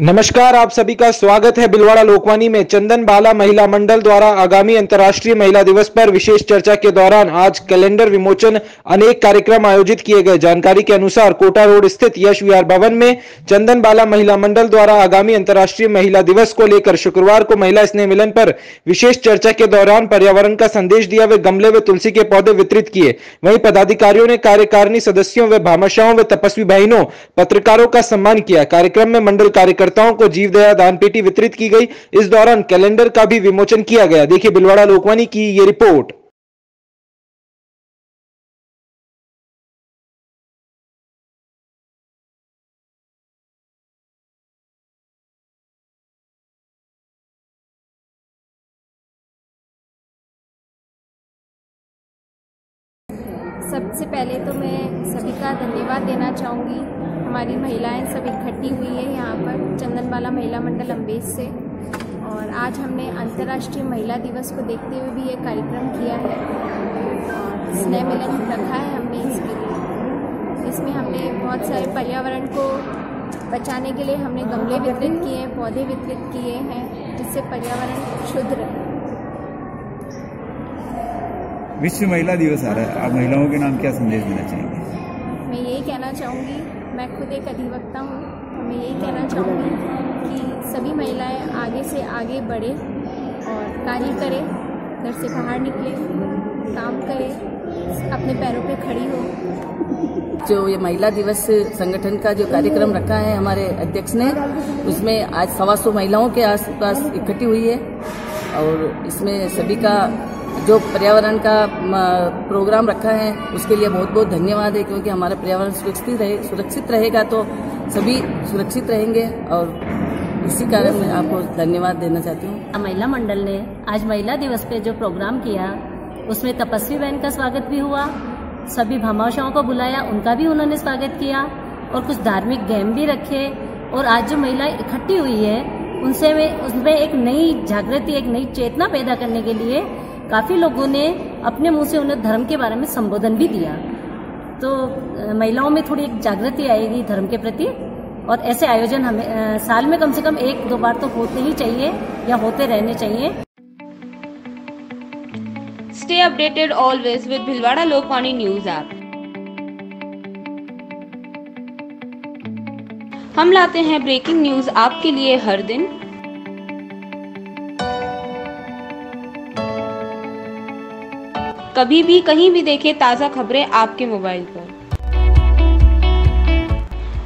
नमस्कार, आप सभी का स्वागत है बिलवाड़ा लोकवानी में। चंदन बाला महिला मंडल द्वारा आगामी अंतर्राष्ट्रीय महिला दिवस पर विशेष चर्चा के दौरान आज कैलेंडर विमोचन अनेक कार्यक्रम आयोजित किए गए। जानकारी के अनुसार कोटा रोड स्थित यश विहार भवन में चंदन बाला महिला मंडल द्वारा आगामी अंतर्राष्ट्रीय महिला दिवस को लेकर शुक्रवार को महिला स्नेह मिलन पर विशेष चर्चा के दौरान पर्यावरण का संदेश दिया वे गमले व तुलसी के पौधे वितरित किए। वही पदाधिकारियों ने कार्यकारिणी सदस्यों व भामाशाओं व तपस्वी बहनों पत्रकारों का सम्मान किया। कार्यक्रम में मंडल कार्यकर्ता कार्यकर्ताओं को जीव दया दान पेटी वितरित की गई। इस दौरान कैलेंडर का भी विमोचन किया गया। देखिए, बिलवाड़ा लोकवानी की ये रिपोर्ट। सबसे पहले तो मैं सभी का धन्यवाद देना चाहूँगी। हमारी महिलाएँ सब इकट्ठी हुई चंदनबाला महिला मंडल अम्बेज से। और आज हमने अंतर्राष्ट्रीय महिला दिवस को देखते हुए भी ये कार्यक्रम किया है। और स्नेह मिलन रखा है हमने इसके लिए। इसमें हमने बहुत सारे पर्यावरण को बचाने के लिए हमने गमले वितरित किए हैं पौधे वितरित किए हैं जिससे पर्यावरण शुद्ध रहे। विश्व महिला दिवस आ रहा है। आप महिलाओं के नाम क्या संदेश देना चाहेंगे? मैं यही कहना चाहूँगी मैं खुद एक अधिवक्ता हूँ। मैं यही कहना चाहूँगी कि सभी महिलाएँ आगे से आगे बढ़े और कार्य करें, घर से बाहर निकले, काम करें, अपने पैरों पे खड़ी हो। जो ये महिला दिवस संगठन का जो कार्यक्रम रखा है हमारे अध्यक्ष ने, उसमें आज सवा सौ महिलाओं के आसपास इकट्ठी हुई है और इसमें सभी का जो पर्यावरण का प्रोग्राम रखा है, उसके लिए बहुत बहुत धन्यवाद है, क्योंकि हमारा पर्यावरण सुरक्षित रहे, सुरक्षित रहेगा तो सभी सुरक्षित रहेंगे और इसी कारण मैं आपको धन्यवाद देना चाहती हूँ। महिला मंडल ने आज महिला दिवस पे जो प्रोग्राम किया, उसमें तपस्वी बहन का स्वागत भी हुआ, सभी भामाशाओं को बुलाया, उनका भी उन्होंने स्वागत किया और कुछ धार्मिक गेम भी रखे और आज जो महिलाएँ इकट्ठी हुई है, उनसे में उसमें एक नई जागृति, एक नई चेतना पैदा करने के लिए काफ़ी लोगों ने अपने मुँह से उन्हें धर्म के बारे में संबोधन भी दिया। तो महिलाओं में थोड़ी एक जागृति आएगी धर्म के प्रति और ऐसे आयोजन हमें साल में कम से कम एक दो बार तो होते ही चाहिए या होते रहने चाहिए। Stay updated always with Bhilwara Lokvani news app हम लाते हैं ब्रेकिंग न्यूज़ आपके लिए हर दिन। कभी भी कहीं भी देखें ताज़ा खबरें आपके मोबाइल पर।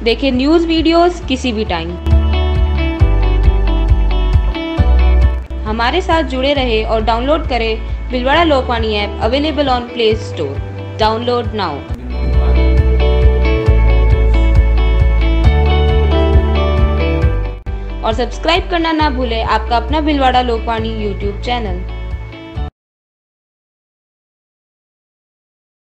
देखें न्यूज़ वीडियोस किसी भी टाइम हमारे साथ जुड़े रहे और डाउनलोड करें Bhilwara Lokvani app available on play store download now और सब्सक्राइब करना ना भूले आपका अपना बिलवाड़ा लोकवाणी यूट्यूब चैनल